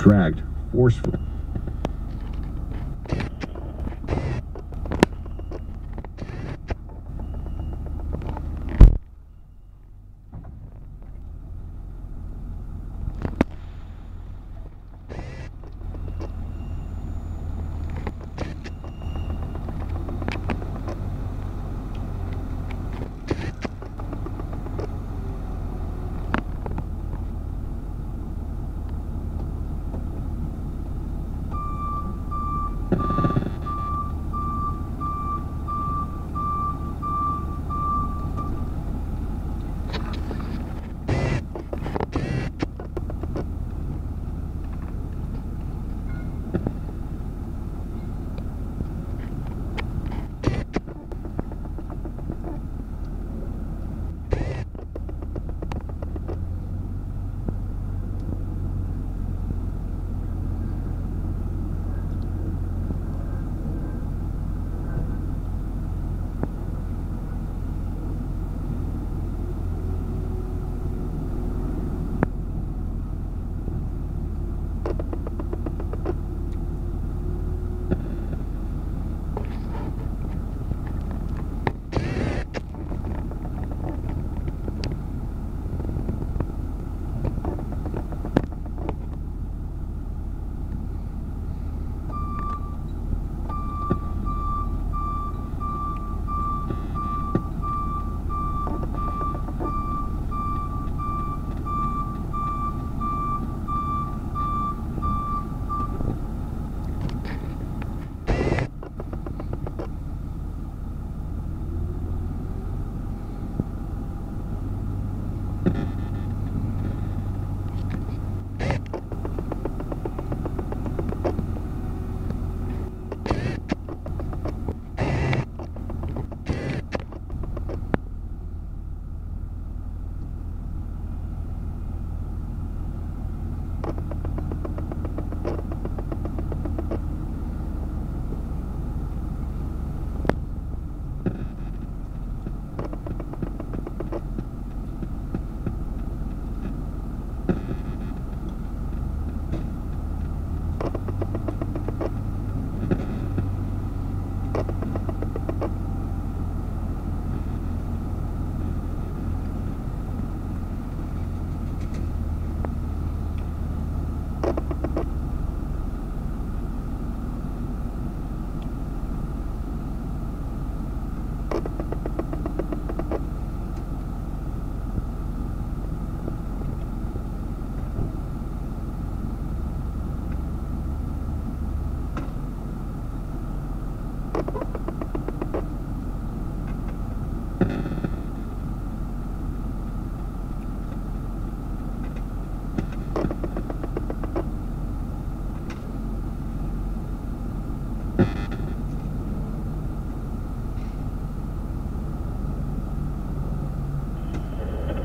dragged forcefully.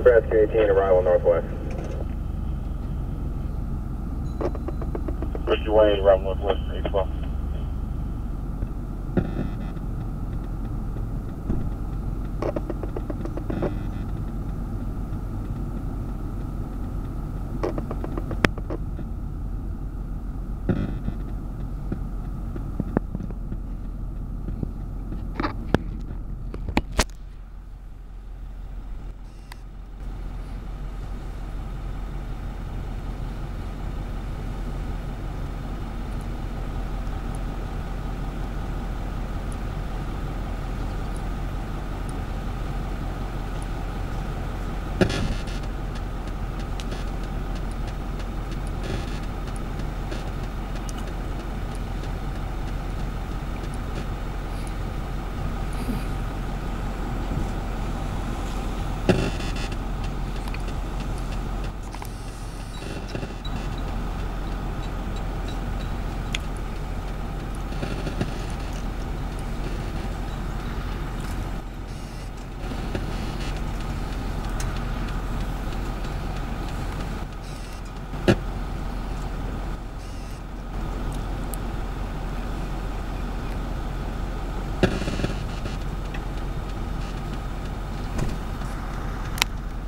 Rescue 18, arrival northwest. Rescue Wayne, arrival northwest, 812. you you